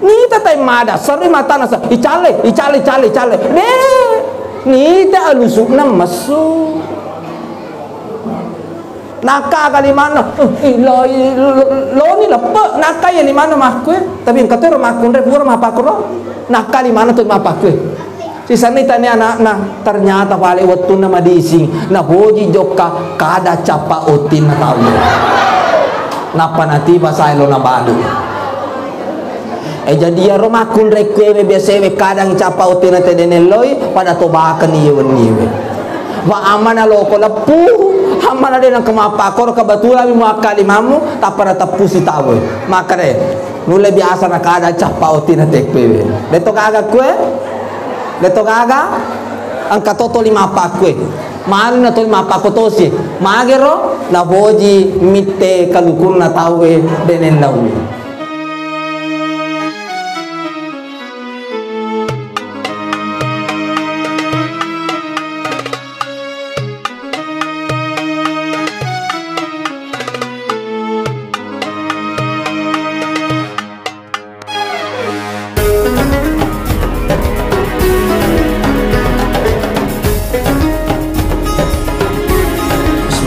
ni tatai mada sari mata nasa. Icale icale icale icale. Ne ni ta alusuk na masu naka kali mana? Lo lo ni lepa naka ya ni mana makwe? Tapi kata rumah kunre pura mah pakro naka di mana tuh mah pakwe? Si sana tanya anak nah ternyata wale waktu nama dising. Na boji joka kada capa utin tahu napa nanti pasai lo na Eh jadi ya rumah kun rekwe me biasa kadang capa utin na tedene loy pada tobakan iya weniwe wa amana lo ko lepu hamana de nang kemapa kor kebetulan mi muakali mamu tak pada tepu si tawe makare nule biasa na kada capa utin na tekwe deto kaga kue? Deto kaga angka toto lima pakwe mari na to lima pakotosi magero na boji mitte kalukur na tawe denen lawi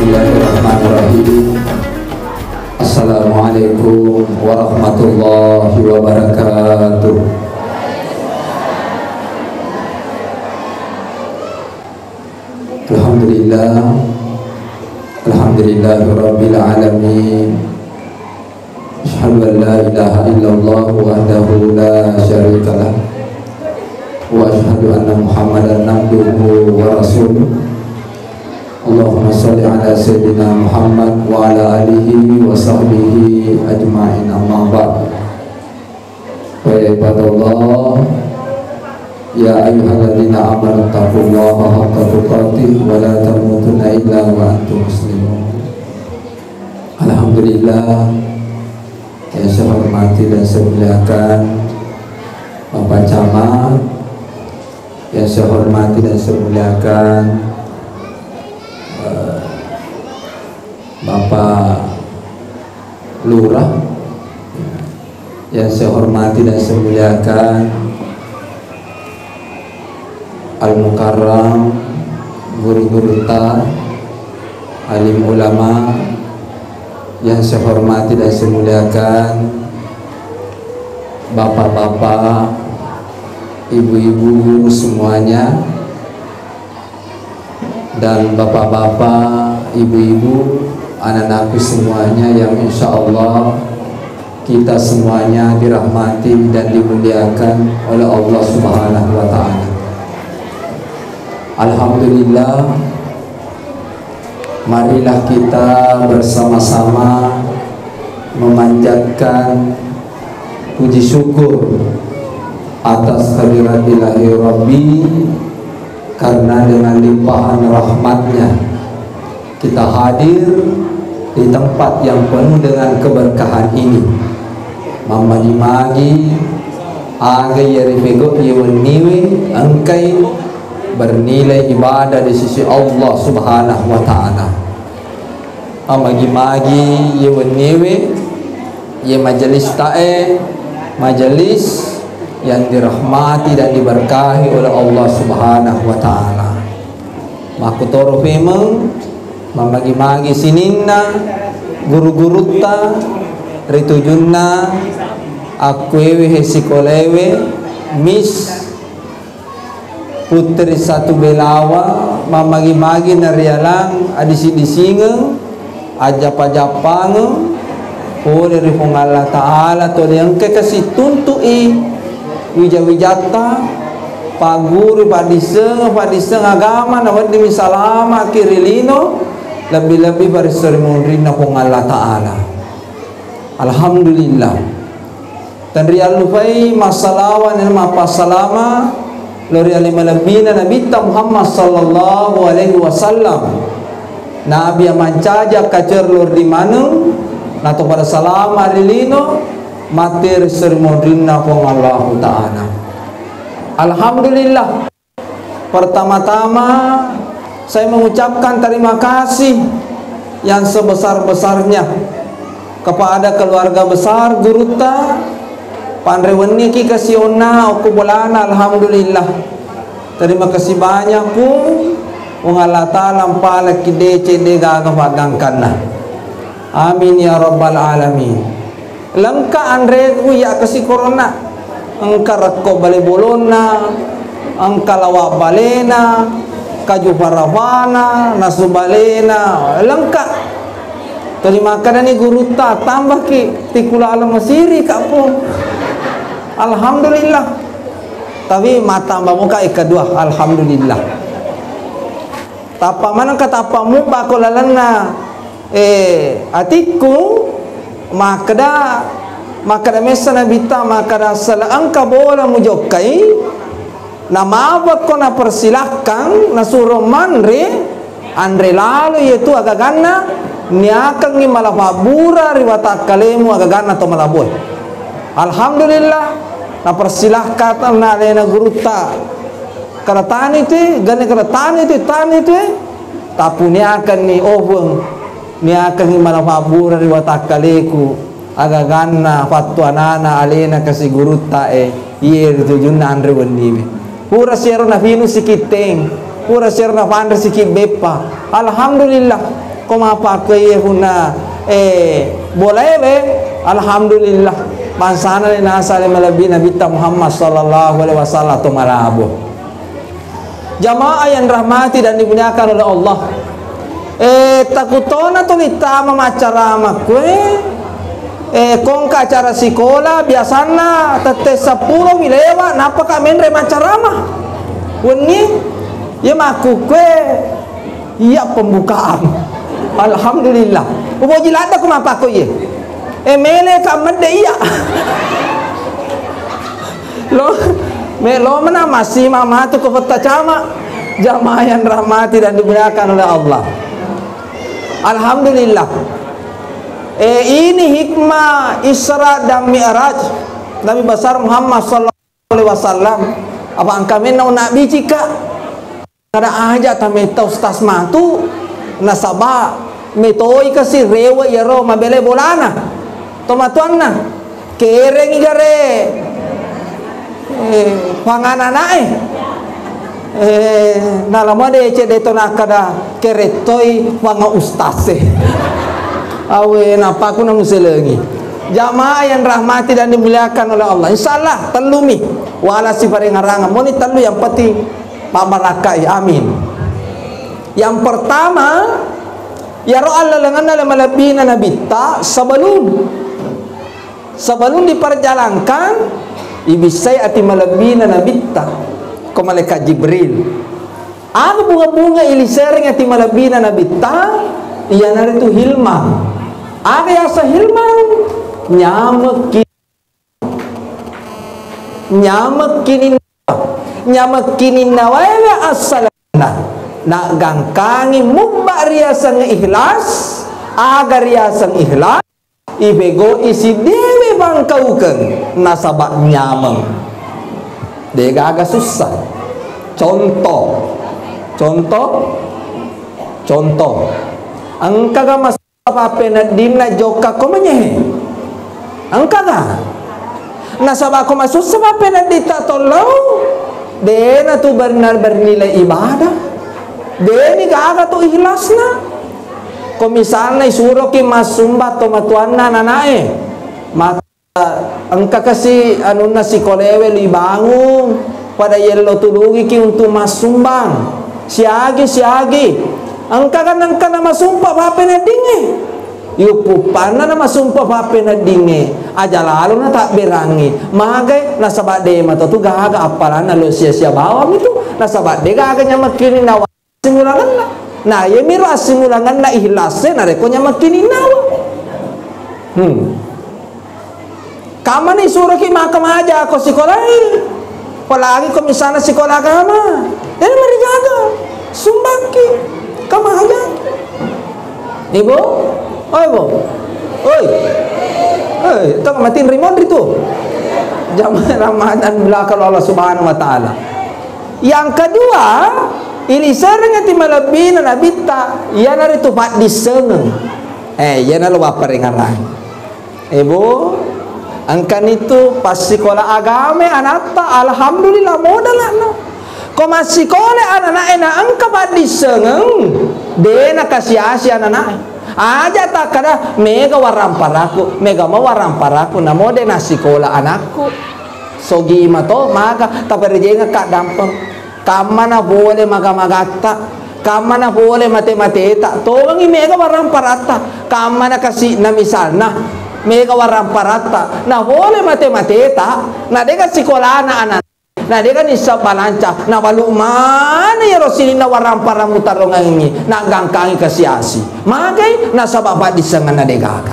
Bismillahirrahmanirrahim. Assalamualaikum warahmatullahi wabarakatuh. Alhamdulillah Alhamdulillah Rabbil Alamin. Ashhadu an la ilaha illallah wahdahu la syarika lah. Wa ashhadu anna Muhammadan abduhu wa rasuluh Allahumma salli ala Sayyidina Muhammad wa ala alihi wa sahbihi ajma'in. Amma ba'd. Wa ibadallah Ya ayyuhalladzina amanu taqullaha haqqa tuqatih wa la tamutunna illa wa antum muslimun. Alhamdulillah yang saya hormati dan saya muliakan Bapak Camat yang saya hormati dan saya muliakan Bapak Lurah yang saya hormati dan saya muliakan Al Mukarram guru-guru ta alim ulama yang saya hormati dan saya muliakan bapak-bapak ibu-ibu semuanya dan bapak-bapak ibu-ibu anak-anakku semuanya yang insya Allah kita semuanya dirahmati dan dimuliakan oleh Allah Subhanahu wa taala. Alhamdulillah marilah kita bersama-sama memanjatkan puji syukur atas kehadirat ilahi Rabbi karena dengan limpahan rahmatnya kita hadir di tempat yang penuh dengan keberkahan ini. Mamadi magi aga yarifego yewniwe angkai bernilai ibadah di sisi Allah Subhanahu wa taala. Amagi magi yewniwe ye majelis tae majelis yang dirahmati dan diberkahi oleh Allah Subhanahu wa taala. Makutoro femeng mamagi-magi sininna guru-guru ta ritujunna akwewe hesikolewe mis putri satu belawa mamagi-magi narialang adisi-disinge ajap-ajapang oleh rifung Allah Ta'ala to yang kekasih tuntui wija-wijata paguru padiseng padiseng agama na wadi misalama kirilino lebih-lebih barisari mundrina kong Allah Ta'ala? Alhamdulillah. Dan rial lufai masalawan dan mapasalama. Lori alimalabina Nabi Muhammad sallallahu alaihi wasallam Nabi yang mancaja kacer lor di mana nato pada salama lilino. Matir sermodrina kong Allah Ta'ala. Alhamdulillah. Pertama-tama Saya mengucapkan terima kasih Yang sebesar-besarnya Kepada keluarga besar Guruta Pandai weni ki kasiona aku bolana alhamdulillah. Terima kasih banyak ku. Wong Allah Ta'ala palak ki dece de gaga pagangkan Amin ya rabbal alamin. Langka andre ku ya kasi corona. Angka rakko bale bolona, angka lawa balena, kaju paravana, nasu balena, lengkap. Terima kasih ni guru ta tambah ki tikula alam masiri kapo. Alhamdulillah. Tapi mata muka ikadua alhamdulillah. Tapa mana kata apa mu bakolalana eh atiku makada makada mesa na bita makada sala angka bola mujokai na mabak ko na persilahkan na suruh manre andre lalu yaitu agagana niakang ni malapabura riwata kalemu agagana to malaboy alhamdulillah na persilahkan na lena guruta kada tani te gane kada tani te tapu ni akan ni obong ni akan ni malapabura ri watakaleku aga ganna fatwa nana alena kasi guruta e yer tu junna andre wendiwe pura sero na finu sikiteng pura sero na pandre sikit bepa alhamdulillah koma pa ye huna e boleh alhamdulillah Mansana ni nasa ni malabi Nabi Muhammad sallallahu alaihi wasallam malabu. Jamaah yang rahmati dan dimuliakan oleh Allah. Eh takutona tu kita memacara makwe. Eh kong ka acara sekolah biasana tete sepuluh wilewa napa ka menre macarama. Wengi ya maku kwe iya pembukaan. Alhamdulillah. Ubo jilada ku mapa ko ye. Eh mele ka mede iya. Lo me lo mana masih mama tu ko cama jamaah yang rahmati dan dimuliakan oleh Allah. Alhamdulillah. Eh ini hikmah Isra dan Mi'raj. Nabi besar Muhammad sallallahu alaihi wasallam. Apa angka menau nak biji ka? Kada aja tame taus tas matu. Nasaba metoi kasi rewa yaro mabele bolana tomatuan na. Kereng igare eh panganana eh. Eh nalamo de ce de tonakada keretoi wanga ustase awe napa ku nang selengi jamaah yang rahmati dan dimuliakan oleh Allah. Insyaallah telumi wala si paringaranga moni telu yang penting pamarakai amin. Yang pertama ya ro Allah lengan dalam malabina nabita sebelum sebelum diperjalankan ibisai ati malabina nabitta ko malaikat Jibril. Ano bunga-bunga ilisering ati malabina nabitta iyan na rito hilma ano sa hilma nyamak kini nyamak kini nyamak kini nawala asalana na gangkangi mubba riasan ikhlas agar riasan ikhlas ibego isi dewe bang kauken nasabak nyameng dega agak susah contoh contoh contoh angka mas apa na dina joka ko menye? Angka ga nasabak ko masusah apa na dita tolong? Dena tu benar bernilai ibadah. Deni ga aga tu ikhlasna kung misalnya isuro ki masumba to matuan na nanae mata ang kakasi ano na si kolewe libangung pada yelo tulugi ki untuk masumbang siagi siagi ang kaganang ka na masumpa pape na dingi yupupan na na masumpa pape na dingi aja lalu na tak berangi magay nasa bade mato tu gaga apalan na lo siya siya bawam itu nasa bade gaga nya makini na simulangan na Nah, ya miro asimulangan na ihlasnya na rekonya makin inawa. Hmm. Kama ni suruh ki makam aja ko sekolah Apalagi ko misalnya sekolah kama. Jadi mari jaga. Sumbangki. Kama aja. Ibu? Oh, ibu. Oi. Oi, itu matiin remote itu. Jamaah Ramadan belakang Allah Subhanahu wa taala. Yang kedua, ini sering ti malabina na bitta yan na rito pat disengeng eh yan na luwa paringaran ibu angkan itu pas sekolah agama anak ta alhamdulillah modal no ko masih sekolah anak ena angka badi sengeng dena kasih asia anak aja tak kada mega waram paraku mega mau paraku namo dena sekolah anakku. Sogi mato maka tapi rejenga kak dampang kamana boleh maga magata kamana boleh mate mate tak tolong mega waram parata kamana kasih na misalna mega warang parata na hole mate mateta na deka sekolah na anak na deka ni sa balanca na walu mana ya rosini na warang para mutarong ini? Na gangkangi kasiasi magai na sa baba disangan na deka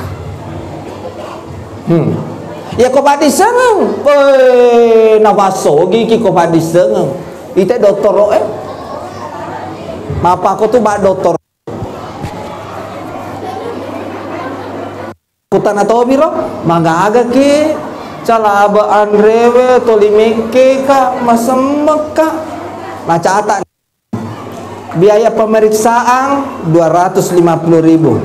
hmm. Ya ko ba disangan pe na wasogi ki ko ba disangan ite doktor eh? Mapa ko tu ba doktor. Kutana to biro. Magaga ki calaba andrewe tolimeke ka masemek ka macata biaya pemeriksaan 250 ribu.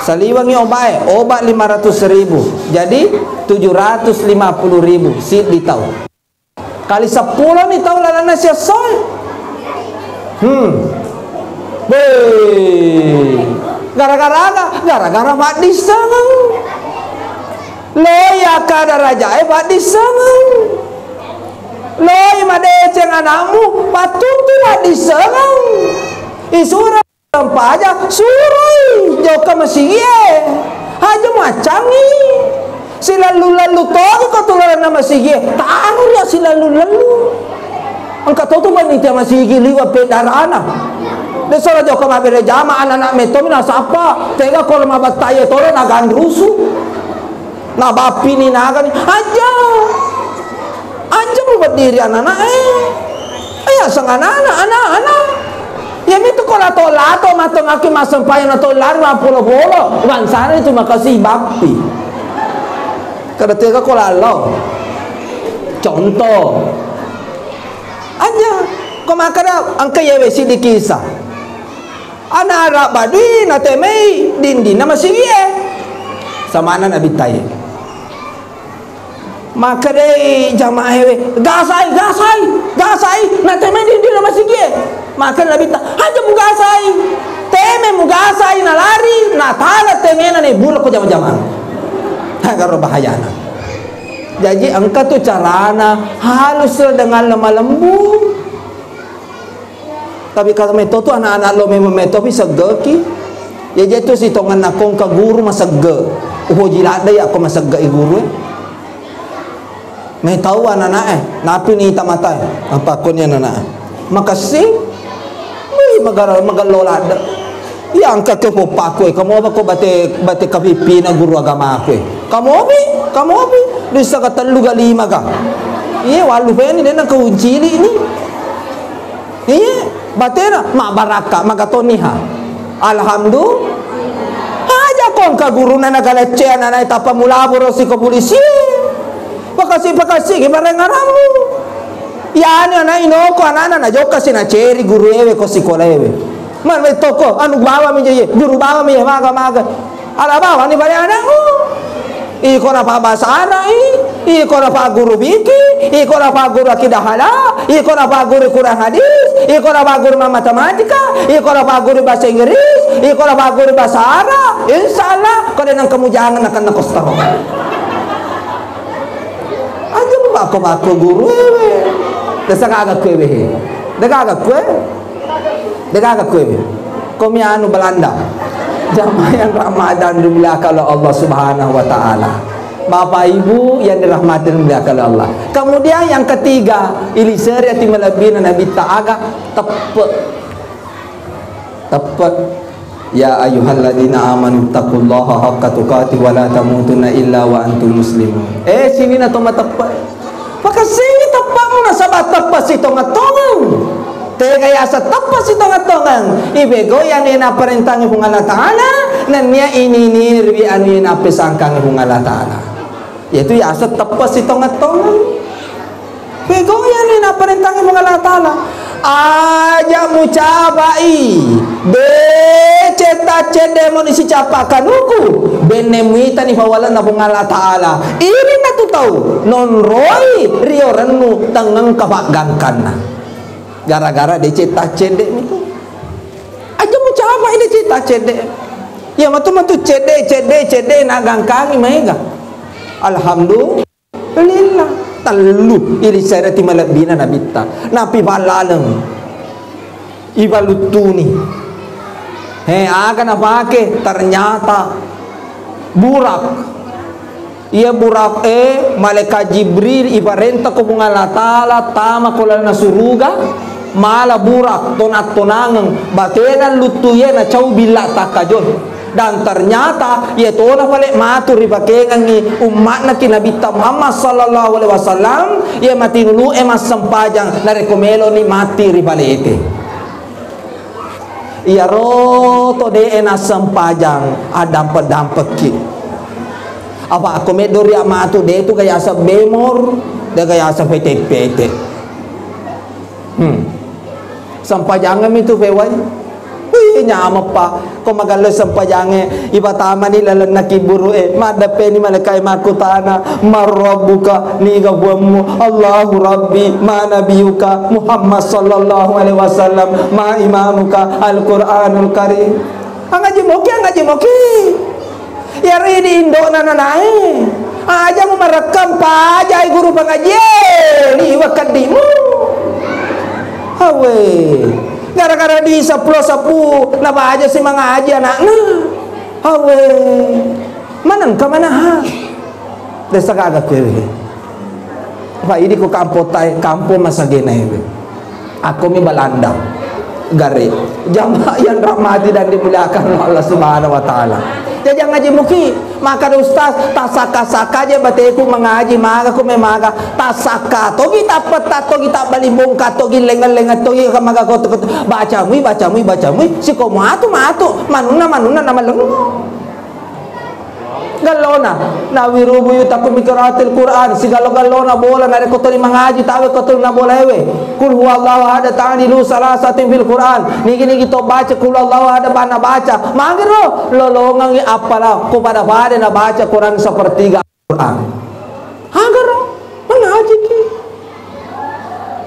Saliwangi obat obat 500 ribu. Jadi 750 ribu. Si di tahu kali 10 nih tahu lalana sia soy. Hmm. Beuh. Gara-gara apa? Gara-gara Pak Disang. Loya kada raja eh Pak Disang. Loy madeceng anakmu patung tu Pak Disang. Isura tempat aja surui joka masih ye. Haja macangi. Silalu lalu tahu kau tular nama sige. Tahu ya silalu lalu. Angkat tahu tu panitia masih pedara anak. Besok aja kau mabere jama anak-anak meto mina sapa. Tega kalau mabat tayo tolo nagan rusu. Na bapi ni nagan aja. Aja buat diri anak-anak eh. Ayah sang anak-anak anak-anak. Ya itu kalau to lato matong aki masang payo na to lari ma polo polo. sana itu makasih bapi. Kada tega kalau. Contoh. Aja. Kau makara angka ya besi di kisah ana ara badui na temei dindi na masigie samana na bitai maka dei jamaah hewe gasai gasai gasai. Na temei dindi na masigie maka na bitai haja mu gasai. Teme mu gasai na lari na tala teme na ne bulak ko jama-jama agar bahayana jadi engkau tu carana halus dengan lemah lembut tapi kalau meto tu anak-anak lo memang meto pi segeki ya jatuh si tongan nakong ka guru masagge uho jilat day ako masagge guru eh. May tahu anak-anak eh? Napi ni tamatay apa ko niya anak makasih. May magara magalola da yang ka ke ko kamu ba ko bate bate kapipi na guru agama ko kamu bi kamu bi di sa katalu lima ka iya walu pa ni na kaunjili ni iya batera ma baraka magatoniha alhamdulillah. Aja kon ka guru na nagalecea na na itapa mulaburo si ko polisi pakasi pakasi gimana ngaramu yani ana inoko anana na joka sina cheri guru ewe ko sikolewe man toko anu bawa mi guru bawa mi maga maga. Ala bawa ni bari anakmu iko na pa basara i iko na pa guru biki iko na pa guru akidahala iko na pa guru Quran hadis iko na pa guru matematika iko na pa guru bahasa Inggris iko na pa guru bahasa Arab. Insyaallah kalau nang kamu jangan akan aja ba ko guru desa kaga kwewe deka kaga kwe deka kaga kwewe komi anu Belanda jamaah yang Ramadan dimuliakan oleh Allah Subhanahu wa taala. Bapak Ibu yang dirahmati dimuliakan Allah. Kemudian yang ketiga, ilisar yang timalabina Nabi Ta'aga tepat. Tepat. Ya ayyuhalladzina amanu taqullaha haqqa tuqatih wa la tamutunna illa wa antum muslimun. Eh sini na to matepat. Maka sini tepat na sabat tepat si tongatong. Tega ya sa tapas ito nga tongang. Ibego yan ina parentang kung Allah Ta'ala. Nan niya ininir bi anu ina pisangkang kung Allah Ta'ala. Yaitu ya sa tapas ito nga tongang. Bego yan ina parentang kung Allah Ta'ala. aja mucabai de ceta cede mo ni si capakan uku benemita ni fawalan na taala ini tahu non roy rio renu kabagangkan na gara-gara de ceta cede itu aja mucabai de ceta cede ya matu matu cede cede cede nagangkangi mega alhamdulillah. Tallu ili sarati malabina nabitta napi balalem ibalutuni he aga na pake ternyata burak ia burak e malaikat jibril ibarenta ko bunga taala tama ko na suruga mala burak tonat tonangang batenan lutuye na chau bila takajon dan ternyata ya tola balik matur ribakengan ni umat na kinabita Muhammad sallallahu alaihi wasallam ya mati dulu emas sempajang na rekomelo ni mati ribalete ya roto de ena sempajang adam pedam peki apa aku medori amatu de itu kaya asa bemor de kaya asa pete pete hmm sempajangan itu pewai Wih, nyama pa. Kung magalo sa payange, iba tama nila lang nakiburu eh. Madape ni malakay makutana. Marabuka ni gabuan mo. Allahu Rabbi, ma nabiyuka. Muhammad sallallahu alaihi wasallam. Ma imamuka. Al-Quranul Karim. Ang aji moki, ang aji moki. Yari di Indo na nanay. Aja pa. Aja guru pengajian. Iwa kadimu. Hawe gara-gara di sapu-sapu napa aja si mga aja anak? Nah. Hawe manang ka mana ha? Desa kagak kewe pa ini ko kampo tay kampo masagena iwe aku mi balanda gare jamaah yang rahmati dan dimuliakan Allah Subhanahu wa taala jadi ngaji muki maka ustaz tasaka saka aja bateku mengaji. Maka ku memaga tasaka togi tapat tato kita balimbung kato lengan lengan togi kamaga koto baca mui baca mui baca mui. Si ko matu matu manuna manuna nama lengu galona na wirubu yu taku mikiratil Quran. Si galo galona bola na kotori mangaji tawe kotori na bola ewe. Kul huwallahu ahad ta'dilu salasatin fil Quran. Niki niki to baca kul huwallahu ahad bana baca. Mangiro lolongang apala ko pada pada na baca Quran sepertiga Quran. Hangaro mengaji ki?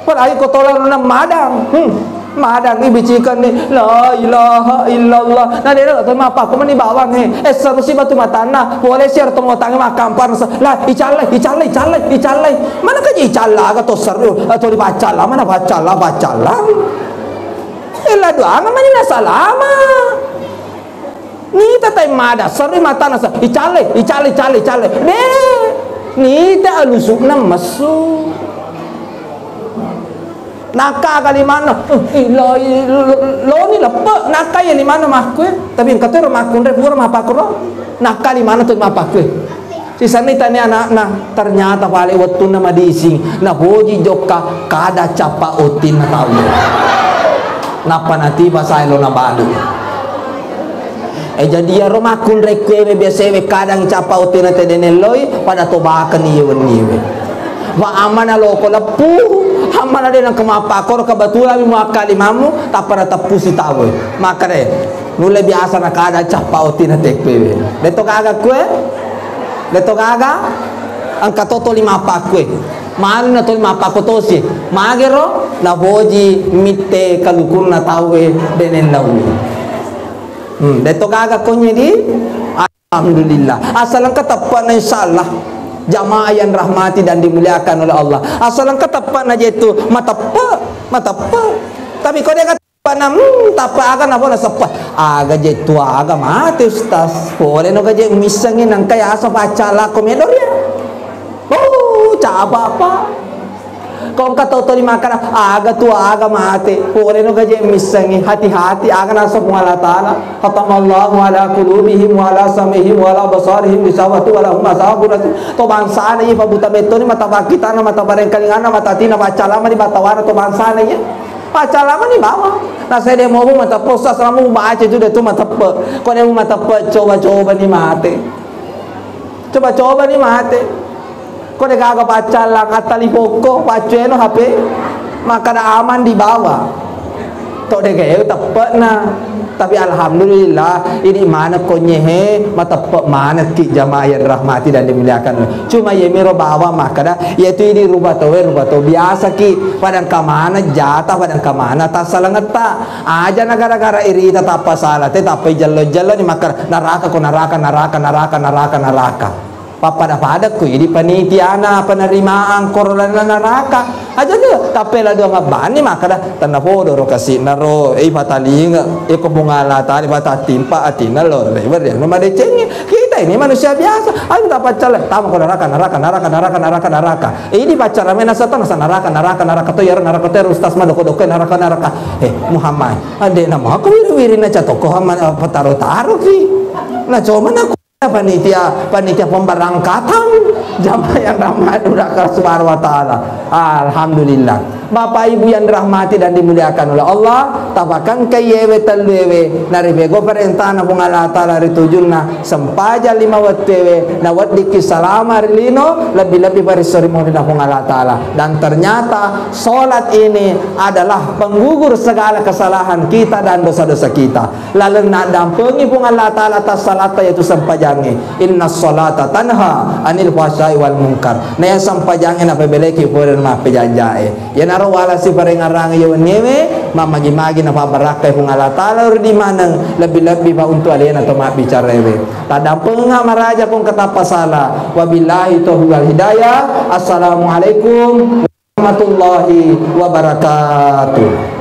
Padahal kotoran na madang? Hmm madang ni bicikan ni. La ilaha illallah. Na dia kata apa aku mani bawang he eh sarusi batu matana boleh share to motang makam par la icalai icalai icalai icalai. Mana ka icalla ka to saru to di baca lah mana baca lah baca lah ela doa mani na salama ni tatai mada saru matana sa icalai icalai icalai icalai. Ne ni ta alusuk na masuk naka kali mana lo lo ni lepa naka yang di mana tapi yang kata rumah kunre pura mapa kuro. Naka di mana tu mapa kue si sana tanya anak nah ternyata wale waktu nama diisi na hoji joka kada capa utin na tahu napa nanti pasal lo na balu Eh jadi ya rumah kun rekwe biasa kadang capa utin na tedeneloi pada tobakan iyon niwe. Wa amana loko lapu hamman ade nang kemapa kor kebetulan mi muakali mamu tak pada tepu si tahu maka deh nule biasa nak ada capau tina tekpe deto kaga kue deto kaga angka toto lima apa kue Mari na tol mapa kotosi magero na boji mitte kalukur na tawe denen lawu hmm deto kaga konye di alhamdulillah. Asalan katapan insyaallah jamaah yang rahmati dan dimuliakan oleh Allah. Asal engkau tepat aja itu mata pe mata pe tapi kau dia kata nam hmm, tapa akan apa nak sepat aga je tua aga mati ustaz. Boleh no gaje misangin nang kaya asa baca lah komedor ya oh caba apa kau kata tahu ni makan aga tua aga mati. Boleh no gaje misangi hati-hati aga nasa Allah taala. Khatamallahu ala qulubihim wa ala samihim wa ala basarihim bisawatu wa lahum azabun to bangsa na ipa buta beto ni mata bakita na mata bareng kalingana mata tina baca lama di batawana to bangsa na ya baca lama ni bawa. Na saya demo mo mata posa selama baca itu tu mata pe. Kau demo mata pe coba-coba ni mati. Coba-coba ni mati kau dek agak baca lah kata li poko baca no HP maka ada aman di bawah. Tok de kayak tepat na. Tapi alhamdulillah ini mana konyehe mata tepat mana ki jamaah yang rahmati dan dimuliakan. Cuma ye miro bawa maka dah. Yaitu ini rubah tawe rubah tawe biasa ki. Padang kamana jatah padang kamana tak salah aja negara-negara iri tak apa salah. Tetapi jalan-jalan ni maka neraka ko neraka neraka neraka neraka neraka papada-pada ku ini panitiana penerimaan korona neraka aja tapi lah dia ngabani maka dah tanah podo ro kasih naro. Eh patalinga eh kebungala tadi bata timpa atina lo lebar ya nama decengi. Kita ini manusia biasa. Ayo tak tamu ko neraka neraka neraka neraka neraka neraka ini pacar mena setan sa neraka neraka neraka to yar neraka to ustaz mah doko neraka neraka eh Muhammad ade nama aku wiri-wiri na catoko hama pataro-taro ki. Nah cuma aku panitia panitia pemberangkatan. Jamaah yang ramai udah wa taala. Alhamdulillah Bapak Ibu yang dirahmati dan dimuliakan oleh Allah tapakan kayewe talwewe nari bego perintah na Allah taala ritujunna sempaja lima watwewe na wat diki salama rilino lebih-lebih barisori mo na pung Allah taala dan ternyata solat ini adalah penggugur segala kesalahan kita dan dosa-dosa kita. Lalu nak dampengi pung Allah taala atas salat yaitu sempajangi. Inna salata tanha anil fahsyai wal munkar. Na yang sempajangi na pebeleki pura ma pejanjae. Ya naro wala si parengarang yo nyewe mamagi-magi na pabarakai kung ala tala di manang lebih-lebih pa untuk alien atau ma bicarewe tadang penga maraja kung katapasala wabillahi taufiq hidayah. Assalamualaikum warahmatullahi wabarakatuh